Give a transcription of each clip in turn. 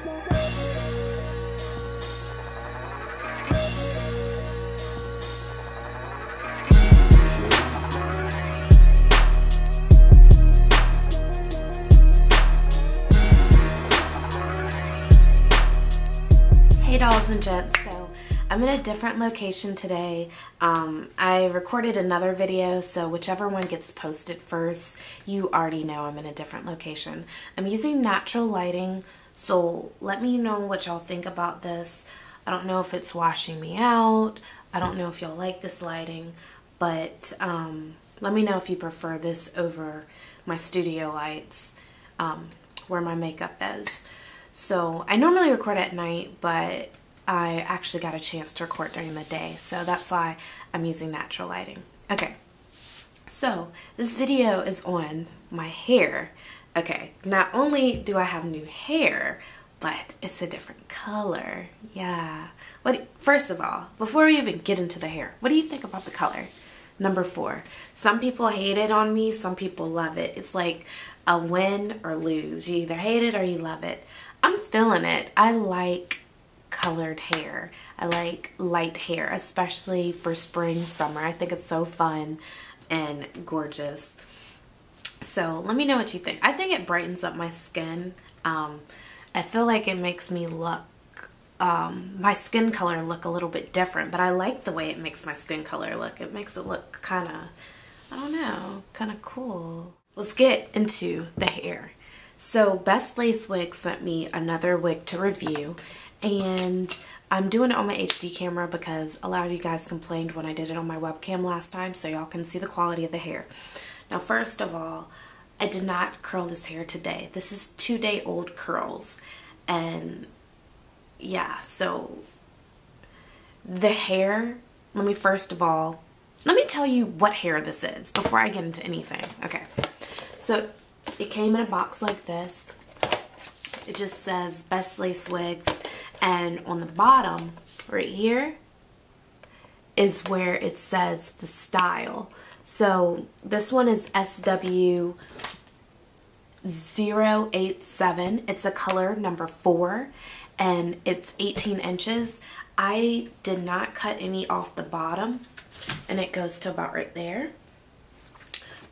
Hey dolls and gents, so I'm in a different location today. Um, I recorded another video, so whichever one gets posted first, you already know I'm in a different location. I'm using natural lighting, so let me know what y'all think about this. I don't know if it's washing me out. I don't know if y'all like this lighting, but um, let me know if you prefer this over my studio lights um, where my makeup is. So I normally record at night, but I actually got a chance to record during the day. So that's why I'm using natural lighting. Okay, so this video is on my hair. Okay, not only do I have new hair, but it's a different color. Yeah. What? First of all, before we even get into the hair, what do you think about the color? Number four, some people hate it on me, some people love it. It's like a win or lose. You either hate it or you love it. I'm feeling it. I like colored hair. I like light hair, especially for spring, summer. I think it's so fun and gorgeous. So let me know what you think. I think it brightens up my skin. Um, I feel like it makes me look, um, my skin color look a little bit different, but I like the way it makes my skin color look. It makes it look kind of, I don't know, kind of cool. Let's get into the hair. So Best Lace Wig sent me another wig to review and I'm doing it on my HD camera because a lot of you guys complained when I did it on my webcam last time so y'all can see the quality of the hair. Now first of all, I did not curl this hair today. This is two day old curls and yeah, so the hair, let me first of all, let me tell you what hair this is before I get into anything. Okay, so it came in a box like this. It just says Best Lace Wigs. And on the bottom, right here, is where it says the style. So this one is SW 087. It's a color number four and it's 18 inches. I did not cut any off the bottom and it goes to about right there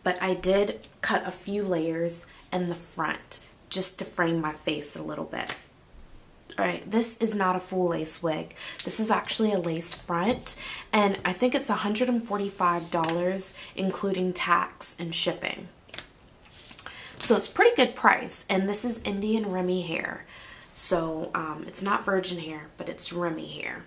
but I did cut a few layers in the front just to frame my face a little bit. Alright, this is not a full lace wig. This is actually a laced front and I think it's $145 including tax and shipping. So it's pretty good price and this is Indian Remy hair. So um, it's not virgin hair, but it's Remy hair,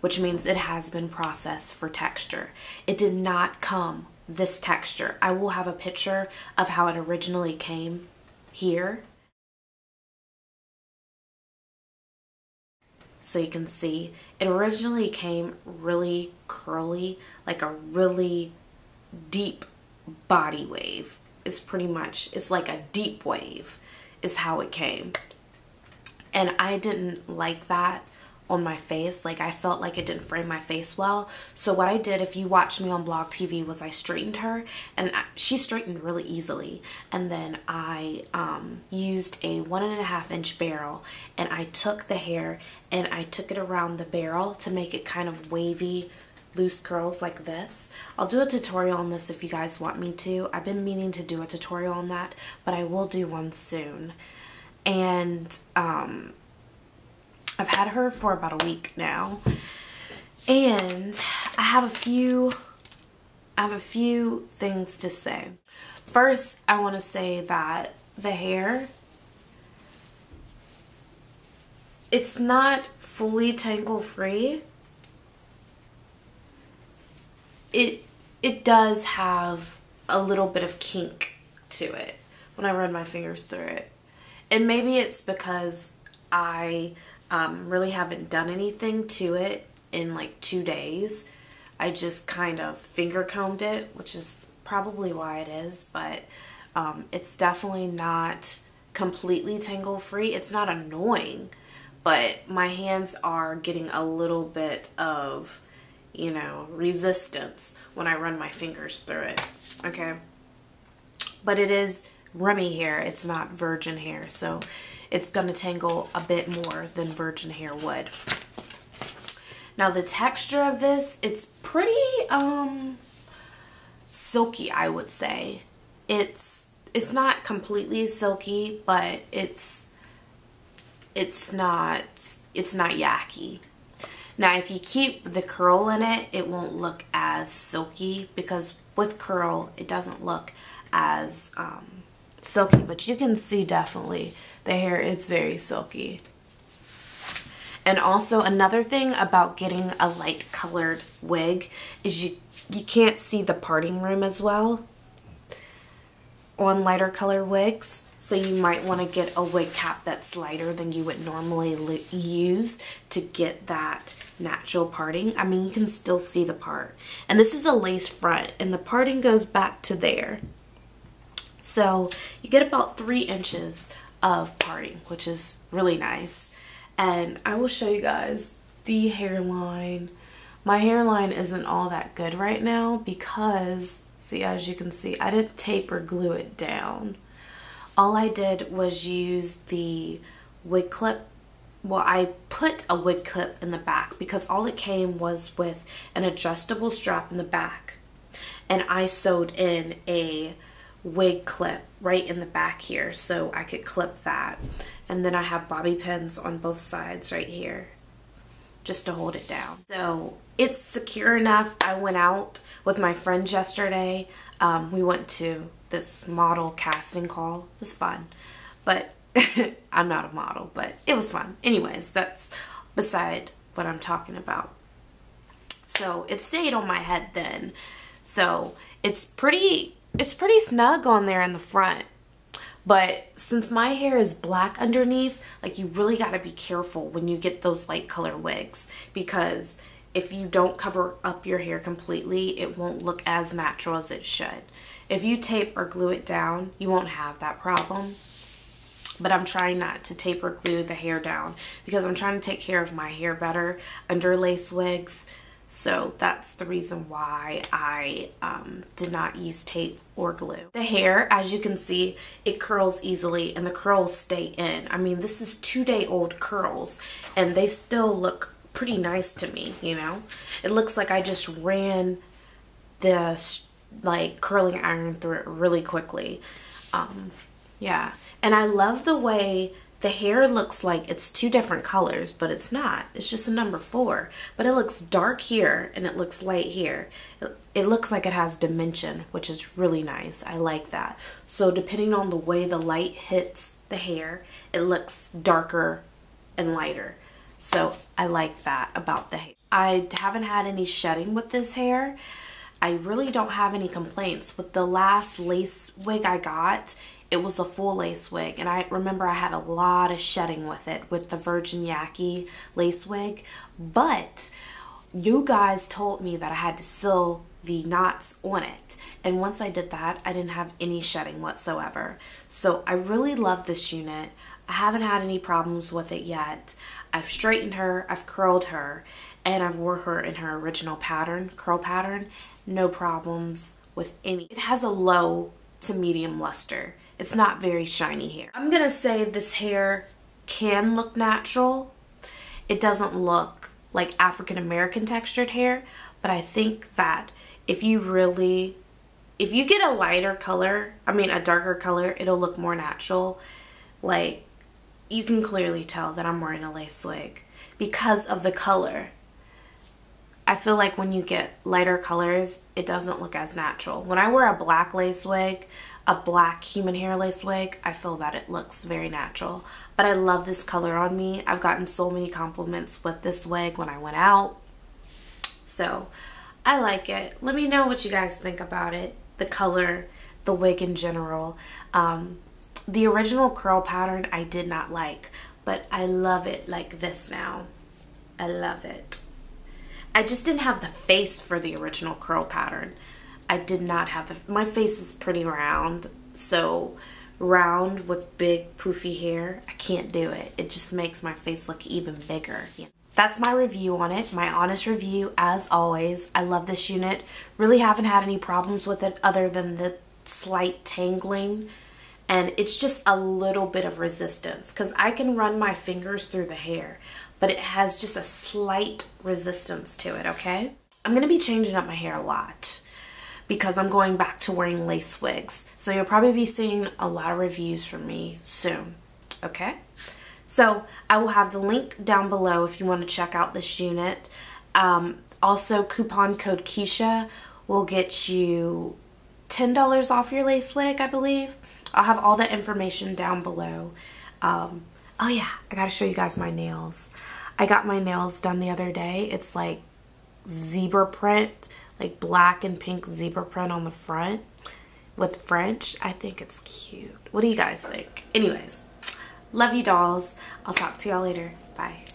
which means it has been processed for texture. It did not come this texture. I will have a picture of how it originally came here. So you can see it originally came really curly, like a really deep body wave. It's pretty much, it's like a deep wave is how it came. And I didn't like that on my face. Like I felt like it didn't frame my face well. So what I did, if you watched me on Blog TV, was I straightened her and I, she straightened really easily. And then I um, used a one and a half inch barrel and I took the hair and I took it around the barrel to make it kind of wavy loose curls like this. I'll do a tutorial on this if you guys want me to. I've been meaning to do a tutorial on that, but I will do one soon. And um, I've had her for about a week now. And I have a few I have a few things to say. First, I want to say that the hair it's not fully tangle free. It it does have a little bit of kink to it when I run my fingers through it. And maybe it's because I um, really haven't done anything to it in like two days. I just kind of finger combed it, which is probably why it is, but um, it's definitely not completely tangle free. It's not annoying, but my hands are getting a little bit of, you know, resistance when I run my fingers through it, okay? But it is Remy hair, it's not virgin hair, so it's going to tangle a bit more than virgin hair would. Now the texture of this, it's pretty um silky, I would say. It's it's not completely silky, but it's it's not it's not yucky. Now if you keep the curl in it, it won't look as silky because with curl, it doesn't look as um, silky, but you can see definitely the hair, it's very silky. And also another thing about getting a light colored wig is you, you can't see the parting room as well on lighter color wigs. So you might want to get a wig cap that's lighter than you would normally use to get that natural parting. I mean, you can still see the part. And this is a lace front and the parting goes back to there. So you get about three inches of parting, which is really nice. And I will show you guys the hairline. My hairline isn't all that good right now because, see, as you can see, I didn't tape or glue it down all I did was use the wig clip well I put a wig clip in the back because all it came was with an adjustable strap in the back and I sewed in a wig clip right in the back here so I could clip that and then I have bobby pins on both sides right here just to hold it down so it's secure enough I went out with my friends yesterday um, we went to this model casting call. It was fun. But I'm not a model, but it was fun. Anyways, that's beside what I'm talking about. So it stayed on my head then. So it's pretty it's pretty snug on there in the front. But since my hair is black underneath, like you really got to be careful when you get those light color wigs because if you don't cover up your hair completely, it won't look as natural as it should. If you tape or glue it down, you won't have that problem. But I'm trying not to tape or glue the hair down because I'm trying to take care of my hair better under lace wigs. So that's the reason why I um, did not use tape or glue. The hair, as you can see, it curls easily and the curls stay in. I mean, this is two day old curls and they still look pretty nice to me, you know? It looks like I just ran the like curling iron through it really quickly. Um, yeah. And I love the way the hair looks like it's two different colors, but it's not. It's just a number four. But it looks dark here and it looks light here. It, looks like it has dimension, which is really nice. I like that. So depending on the way the light hits the hair, it looks darker and lighter. So I like that about the hair. I haven't had any shedding with this hair. I really don't have any complaints. With the last lace wig I got, it was a full lace wig. And I remember I had a lot of shedding with it, with the Virgin Yaki lace wig. But you guys told me that I had to seal the knots on it. And once I did that, I didn't have any shedding whatsoever. So I really love this unit. I haven't had any problems with it yet. I've straightened her, I've curled her, and I've wore her in her original pattern, curl pattern, no problems with any. It has a low to medium luster. It's not very shiny hair. I'm gonna say this hair can look natural. It doesn't look like African American textured hair, but I think that if you really, if you get a lighter color, I mean a darker color, it'll look more natural. Like, you can clearly tell that I'm wearing a lace wig because of the color. I feel like when you get lighter colors, it doesn't look as natural. When I wear a black lace wig, a black human hair lace wig, I feel that it looks very natural. But I love this color on me. I've gotten so many compliments with this wig when I went out. So I like it. Let me know what you guys think about it. The color, the wig in general. Um, the original curl pattern I did not like, but I love it like this now. I love it. I just didn't have the face for the original curl pattern. I did not have the, my face is pretty round, so round with big poofy hair, I can't do it. It just makes my face look even bigger. Yeah. That's my review on it, my honest review as always. I love this unit. Really haven't had any problems with it other than the slight tangling and it's just a little bit of resistance because I can run my fingers through the hair but it has just a slight resistance to it okay I'm gonna be changing up my hair a lot because I'm going back to wearing lace wigs so you'll probably be seeing a lot of reviews from me soon okay so I will have the link down below if you want to check out this unit um, also coupon code Keisha will get you $10 off your lace wig I believe I'll have all that information down below. Um, oh yeah, I gotta show you guys my nails. I got my nails done the other day. It's like zebra print, like black and pink zebra print on the front with French. I think it's cute. What do you guys think? Anyways, love you dolls. I'll talk to y'all later. Bye.